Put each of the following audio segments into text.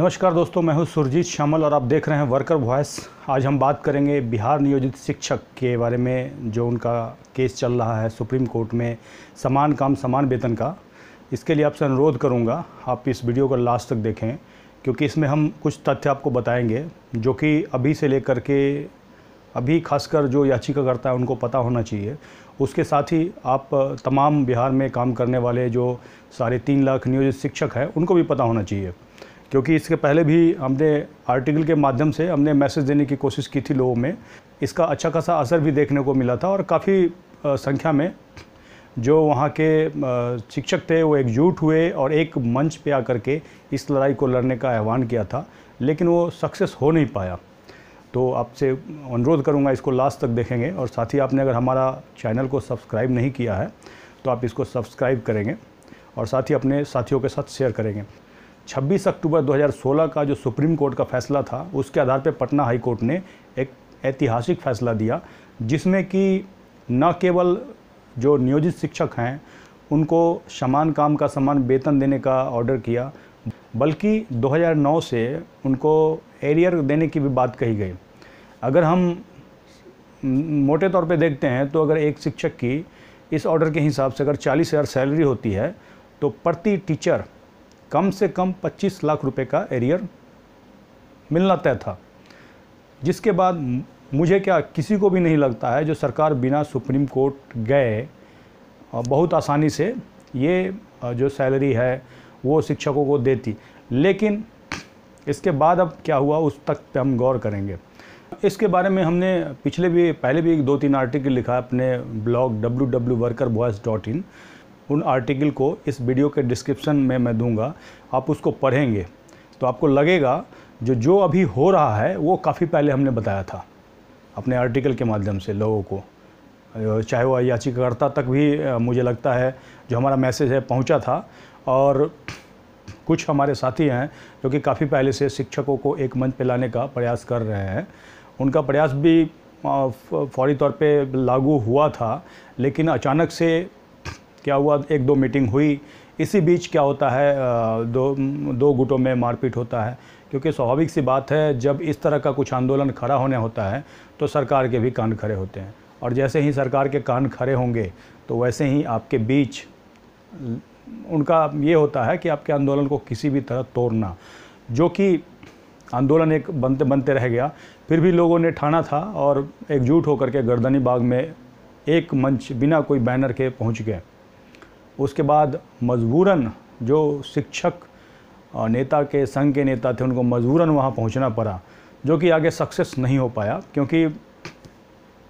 नमस्कार दोस्तों, मैं हूँ सुरजीत शामल और आप देख रहे हैं वर्कर वॉइस आज हम बात करेंगे बिहार नियोजित शिक्षक के बारे में, जो उनका केस चल रहा है सुप्रीम कोर्ट में समान काम, समान वेतन का। इसके लिए आपसे अनुरोध करूँगा, आप इस वीडियो को लास्ट तक देखें, क्योंकि इसमें हम कुछ तथ्य आपको बताएँगे, जो कि अभी से लेकर के, अभी खासकर जो याचिकाकर्ता है, उनको पता होना चाहिए। उसके साथ ही आप तमाम बिहार में काम करने वाले जो साढ़े तीन लाख नियोजित शिक्षक हैं, उनको भी पता होना चाहिए। क्योंकि इसके पहले भी हमने आर्टिकल के माध्यम से हमने मैसेज देने की कोशिश की थी लोगों में। इसका अच्छा खासा असर भी देखने को मिला था और काफ़ी संख्या में जो वहाँ के शिक्षक थे वो एकजुट हुए और एक मंच पे आकर के इस लड़ाई को लड़ने का आह्वान किया था, लेकिन वो सक्सेस हो नहीं पाया। तो आपसे अनुरोध करूँगा इसको लास्ट तक देखेंगे और साथ ही आपने अगर हमारा चैनल को सब्सक्राइब नहीं किया है तो आप इसको सब्सक्राइब करेंगे और साथ ही अपने साथियों के साथ शेयर करेंगे। 26 अक्टूबर 2016 का जो सुप्रीम कोर्ट का फैसला था, उसके आधार पर पटना हाई कोर्ट ने एक ऐतिहासिक फैसला दिया, जिसमें कि न केवल जो नियोजित शिक्षक हैं, उनको समान काम का, समान वेतन देने का ऑर्डर किया, बल्कि 2009 से उनको एरियर देने की भी बात कही गई। अगर हम मोटे तौर पे देखते हैं तो अगर एक शिक्षक की इस ऑर्डर के हिसाब से अगर चालीस हज़ार सैलरी होती है तो प्रति टीचर कम से कम 25 लाख रुपए का एरियर मिलना तय था। जिसके बाद मुझे क्या किसी को भी नहीं लगता है जो सरकार बिना सुप्रीम कोर्ट गए बहुत आसानी से ये जो सैलरी है, वो शिक्षकों को देती। लेकिन इसके बाद अब क्या हुआ, उस तक पे हम गौर करेंगे। इसके बारे में हमने पिछले भी, पहले भी एक दो तीन आर्टिकल लिखा अपने blog W W worker boys dot in उन आर्टिकल को इस वीडियो के डिस्क्रिप्शन में मैं दूँगा। आप उसको पढ़ेंगे तो आपको लगेगा जो जो अभी हो रहा है, वो काफ़ी पहले हमने बताया था अपने आर्टिकल के माध्यम से लोगों को। चाहे वह याचिकाकर्ता तक भी मुझे लगता है जो हमारा मैसेज है, पहुँचा था। और कुछ हमारे साथी हैं जो कि काफ़ी पहले से शिक्षकों को एक मंच पे लाने का प्रयास कर रहे हैं। उनका प्रयास भी फौरी तौर पे लागू हुआ था, लेकिन अचानक से क्या हुआ? एक दो मीटिंग हुई। इसी बीच क्या होता है दो दो गुटों में मारपीट होता है। क्योंकि स्वाभाविक सी बात है, जब इस तरह का कुछ आंदोलन खड़ा होने होता है तो सरकार के भी कान खड़े होते हैं। और जैसे ही सरकार के कान खड़े होंगे तो वैसे ही आपके बीच, उनका ये होता है कि आपके आंदोलन को किसी भी तरह तोड़ना। जो कि आंदोलन एक बनते बनते रह गया। फिर भी लोगों ने ठाना था और एकजुट होकर के गर्दनी बाग में एक मंच बिना कोई बैनर के पहुँच गए। उसके बाद मजबूरन, जो शिक्षक नेता के संघ के नेता थे, उनको मजबूरन वहाँ पहुँचना पड़ा, जो कि आगे सक्सेस नहीं हो पाया, क्योंकि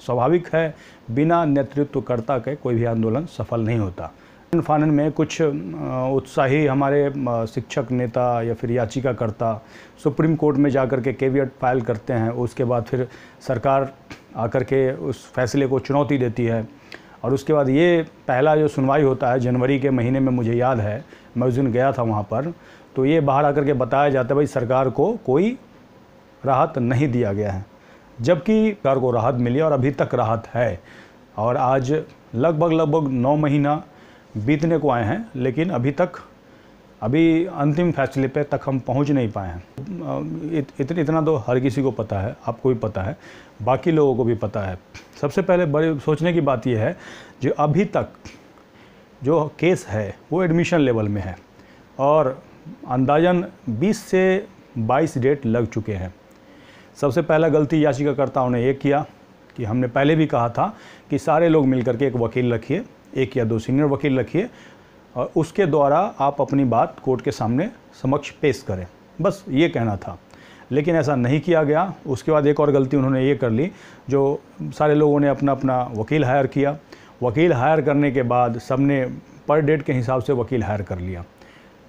स्वाभाविक है, बिना नेतृत्वकर्ता के कोई भी आंदोलन सफल नहीं होता। फानन में कुछ उत्साही हमारे शिक्षक नेता या फिर याचिकाकर्ता सुप्रीम कोर्ट में जाकर के केवियट फ़ाइल करते हैं, उसके बाद फिर सरकार आकर के उस फैसले को चुनौती देती है। और उसके बाद ये पहला जो सुनवाई होता है जनवरी के महीने में मुझे याद है, मैं उस दिन गया था वहाँ पर तो ये बाहर आकर के बताया जाता है भाई सरकार को कोई राहत नहीं दिया गया है। जबकि सरकार को राहत मिली और अभी तक राहत है। और आज लगभग लगभग नौ महीना बीतने को आए हैं, लेकिन अभी तक अभी अंतिम फैसले पे तक हम पहुँच नहीं पाए हैं। इत, इत, इतना तो हर किसी को पता है आपको भी पता है बाकी लोगों को भी पता है। सबसे पहले बड़े सोचने की बात यह है जो अभी तक जो केस है वो एडमिशन लेवल में है और अंदाजन 20 से 22 डेट लग चुके हैं। सबसे पहला गलती याचिकाकर्ताओं ने ये किया कि हमने पहले भी कहा था कि सारे लोग मिलकर के एक वकील रखिए एक या दो सीनियर वकील रखिए और उसके द्वारा आप अपनी बात कोर्ट के सामने समक्ष पेश करें। बस ये कहना था। लेकिन ऐसा नहीं किया गया। उसके बाद एक और गलती उन्होंने ये कर ली, जो सारे लोगों ने अपना अपना वकील हायर किया। वकील हायर करने के बाद सबने पर डेट के हिसाब से वकील हायर कर लिया।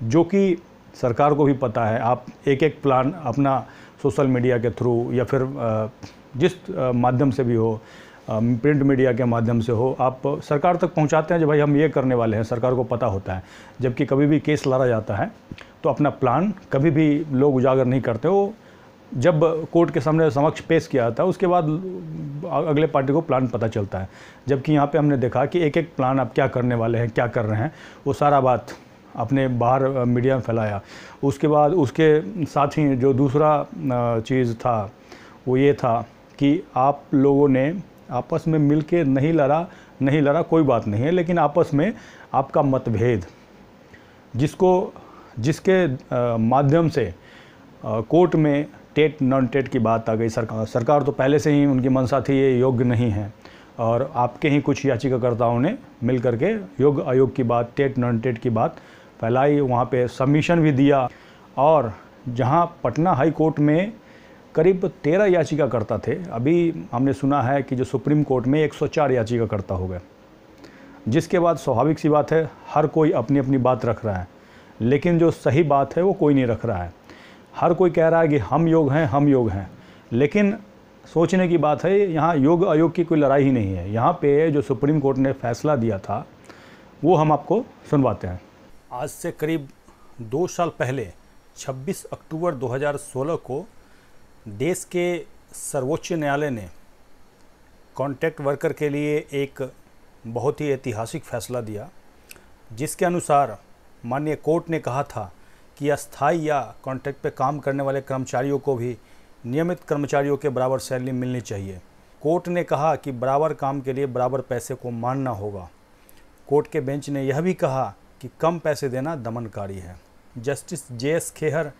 जो कि सरकार को भी पता है, आप एक एक प्लान अपना सोशल मीडिया के थ्रू या फिर जिस माध्यम से भी हो प्रिंट मीडिया के माध्यम से हो, आप सरकार तक पहुंचाते हैं जो भाई हम ये करने वाले हैं, सरकार को पता होता है। जबकि कभी भी केस लड़ा जाता है तो अपना प्लान कभी भी लोग उजागर नहीं करते। वो जब कोर्ट के सामने समक्ष पेश किया जाता है, उसके बाद अगले पार्टी को प्लान पता चलता है। जबकि यहाँ पे हमने देखा कि एक एक प्लान आप क्या करने वाले हैं, क्या कर रहे हैं, वो सारा बात अपने बाहर मीडिया में फैलाया। उसके बाद उसके साथ ही जो दूसरा चीज़ था, वो ये था कि आप लोगों ने आपस में मिल के नहीं लड़ा नहीं लड़ा, कोई बात नहीं है, लेकिन आपस में आपका मतभेद, जिसको, जिसके माध्यम से कोर्ट में टेट, नॉन टेट की बात आ गई। सरकार सरकार तो पहले से ही उनकी मनसा थी, ये योग्य नहीं है। और आपके ही कुछ याचिकाकर्ताओं ने मिल करके योग आयोग की बात, टेट, नॉन टेट की बात फैलाई, वहाँ पे सबमिशन भी दिया। और जहाँ पटना हाई कोर्ट में करीब तेरह याचिकाकर्ता थे। अभी हमने सुना है कि जो सुप्रीम कोर्ट में 104 याचिकाकर्ता हो गए जिसके बाद स्वाभाविक सी बात है, हर कोई अपनी अपनी बात रख रहा है। लेकिन जो सही बात है, वो कोई नहीं रख रहा है। हर कोई कह रहा है कि हम योग हैं, हम योग हैं। लेकिन सोचने की बात है, यहाँ योग आयोग की कोई लड़ाई ही नहीं है। यहाँ पे जो सुप्रीम कोर्ट ने फैसला दिया था, वो हम आपको सुनवाते हैं। आज से करीब दो साल पहले 26 अक्टूबर 2016 को देश के सर्वोच्च न्यायालय ने कॉन्ट्रैक्ट वर्कर के लिए एक बहुत ही ऐतिहासिक फैसला दिया, जिसके अनुसार माननीय कोर्ट ने कहा था कि अस्थाई या कॉन्ट्रैक्ट पे काम करने वाले कर्मचारियों को भी नियमित कर्मचारियों के बराबर सैलरी मिलनी चाहिए। कोर्ट ने कहा कि बराबर काम के लिए बराबर पैसे को मानना होगा। कोर्ट के बेंच ने यह भी कहा कि कम पैसे देना दमनकारी है। जस्टिस जे एस खेहर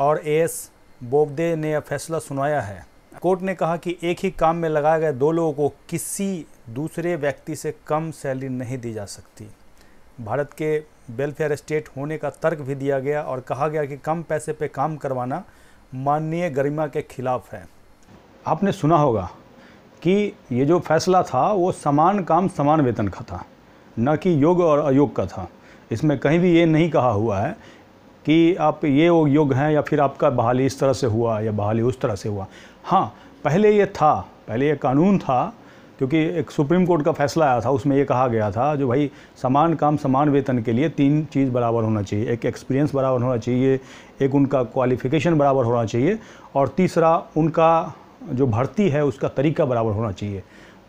और ए एस बोबदे ने यह फैसला सुनाया है। कोर्ट ने कहा कि एक ही काम में लगाए गए दो लोगों को किसी दूसरे व्यक्ति से कम सैलरी नहीं दी जा सकती। भारत के वेलफेयर स्टेट होने का तर्क भी दिया गया और कहा गया कि कम पैसे पे काम करवाना माननीय गरिमा के खिलाफ है। आपने सुना होगा कि ये जो फैसला था, वो समान काम, समान वेतन का था, न कि योग और अयोग का था। इसमें कहीं भी ये नहीं कहा हुआ है कि आप ये योग्य हैं या फिर आपका बहाली इस तरह से हुआ या बहाली उस तरह से हुआ। हाँ पहले ये था, पहले ये कानून था, क्योंकि एक सुप्रीम कोर्ट का फैसला आया था, उसमें ये कहा गया था जो भाई समान काम, समान वेतन के लिए तीन चीज़ बराबर होना चाहिए। एक एक्सपीरियंस बराबर होना चाहिए, एक उनका क्वालिफिकेशन बराबर होना चाहिए, और तीसरा उनका जो भर्ती है, उसका तरीका बराबर होना चाहिए।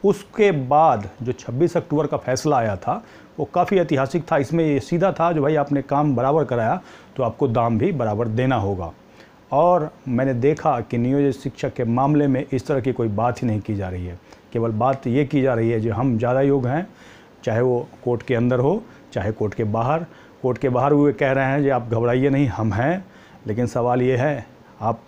उसके बाद जो 26 अक्टूबर का फैसला आया था, वो काफ़ी ऐतिहासिक था। इसमें ये सीधा था जो भाई आपने काम बराबर कराया तो आपको दाम भी बराबर देना होगा। और मैंने देखा कि नियोजित शिक्षक के मामले में इस तरह की कोई बात ही नहीं की जा रही है। केवल बात ये की जा रही है जो हम ज़्यादा योग हैं, चाहे वो कोर्ट के अंदर हो, चाहे कोर्ट के बाहर। कोर्ट के बाहर हुए कह रहे हैं, जो, आप घबराइए नहीं, हम हैं। लेकिन सवाल ये है, आप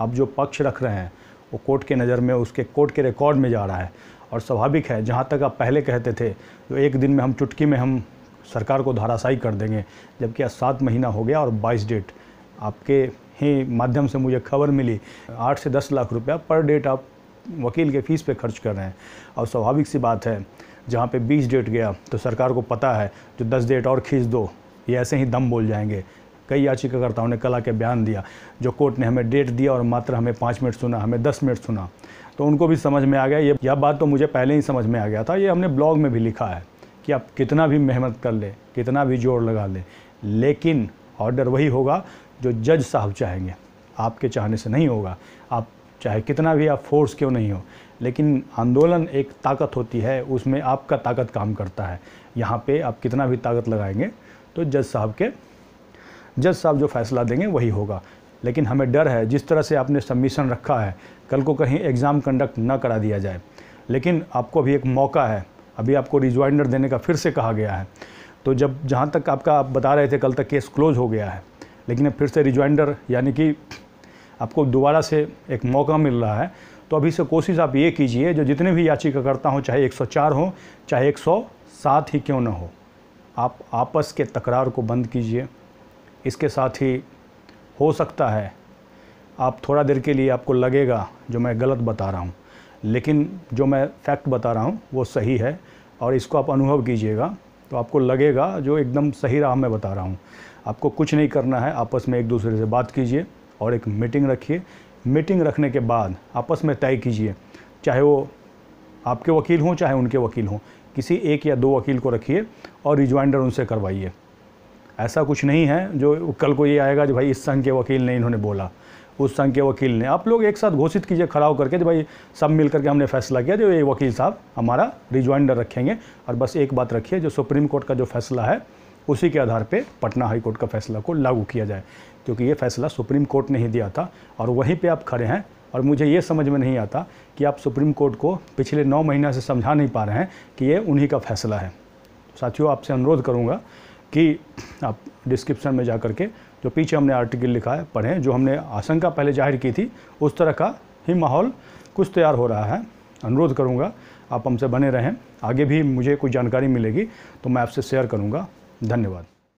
आप जो पक्ष रख रहे हैं, वो कोर्ट के नज़र में, उसके कोर्ट के रिकॉर्ड में जा रहा है। और स्वाभाविक है, जहाँ तक आप पहले कहते थे तो एक दिन में हम चुटकी में हम सरकार को धाराशाही कर देंगे, जबकि आज सात महीना हो गया और बाईस डेट आपके ही माध्यम से मुझे खबर मिली। आठ से दस लाख रुपया पर डेट आप वकील के फ़ीस पे खर्च कर रहे हैं। और स्वाभाविक सी बात है, जहाँ पे बीस डेट गया तो सरकार को पता है, जो दस डेट और खींच दो, ये ऐसे ही दम बोल जाएँगे। कई याचिकाकर्ताओं ने कला के बयान दिया, जो कोर्ट ने हमें डेट दिया और मात्र हमें पाँच मिनट सुना, हमें दस मिनट सुना। तो उनको भी समझ में आ गया, ये, यह बात तो मुझे पहले ही समझ में आ गया था, ये हमने ब्लॉग में भी लिखा है। कि आप कितना भी मेहनत कर ले, कितना भी ज़ोर लगा ले, लेकिन ऑर्डर वही होगा जो जज साहब चाहेंगे। आपके चाहने से नहीं होगा। आप चाहे कितना भी आप फोर्स क्यों नहीं हो, लेकिन आंदोलन एक ताकत होती है, उसमें आपका ताकत काम करता है। यहाँ पे आप कितना भी ताकत लगाएँगे तो जज साहब के जज साहब जो फैसला देंगे वही होगा। लेकिन हमें डर है, जिस तरह से आपने सबमिशन रखा है, कल को कहीं एग्ज़ाम कंडक्ट ना करा दिया जाए। लेकिन आपको अभी एक मौका है अभी आपको रिज्वाइंडर देने का फिर से कहा गया है। तो जब, जहाँ तक आपका, आप बता रहे थे कल तक केस क्लोज हो गया है, लेकिन अब फिर से रिज्वाइंडर यानी कि आपको दोबारा से एक मौका मिल रहा है तो अभी से कोशिश आप ये कीजिए, जो जितने भी याचिकाकर्ता हों, चाहे 104 हो, चाहे 107 ही क्यों ना हो, आप आपस के तकरार को बंद कीजिए। इसके साथ ही हो सकता है, आप थोड़ा देर के लिए आपको लगेगा, जो मैं गलत बता रहा हूँ। लेकिन जो मैं फैक्ट बता रहा हूँ, वो सही है और इसको आप अनुभव कीजिएगा तो आपको लगेगा जो एकदम सही राह मैं बता रहा हूँ। आपको कुछ नहीं करना है, आपस में एक दूसरे से बात कीजिए और एक मीटिंग रखिए। मीटिंग रखने के बाद आपस में तय कीजिए, चाहे वो आपके वकील हों, चाहे उनके वकील हों, किसी एक या दो वकील को रखिए और रिज्वाइंडर उनसे करवाइए। ऐसा कुछ नहीं है जो कल को ये आएगा जो भाई इस संघ के वकील ने इन्होंने बोला। उस संघ के वकील ने। आप लोग एक साथ घोषित कीजिए, खड़ा होकर के भाई सब मिल करके हमने फैसला किया, जो ये वकील साहब हमारा रिज्वाइंडर रखेंगे। और बस एक बात रखिए, जो सुप्रीम कोर्ट का जो फैसला है, उसी के आधार पे पटना हाई कोर्ट का फैसला को लागू किया जाए। क्योंकि ये फैसला सुप्रीम कोर्ट ने ही दिया था, और वहीं पे आप खड़े हैं, और मुझे ये समझ में नहीं आता कि आप सुप्रीम कोर्ट को पिछले नौ महीना से समझा नहीं पा रहे हैं कि ये उन्हीं का फैसला है। साथियों, आपसे अनुरोध करूँगा कि आप डिस्क्रिप्शन में जा के जो पीछे हमने आर्टिकल लिखा है, पढ़ें जो हमने आशंका पहले ज़ाहिर की थी, उस तरह का ही माहौल कुछ तैयार हो रहा है। अनुरोध करूँगा आप हमसे बने रहें, आगे भी मुझे कुछ जानकारी मिलेगी तो मैं आपसे शेयर करूँगा। धन्यवाद।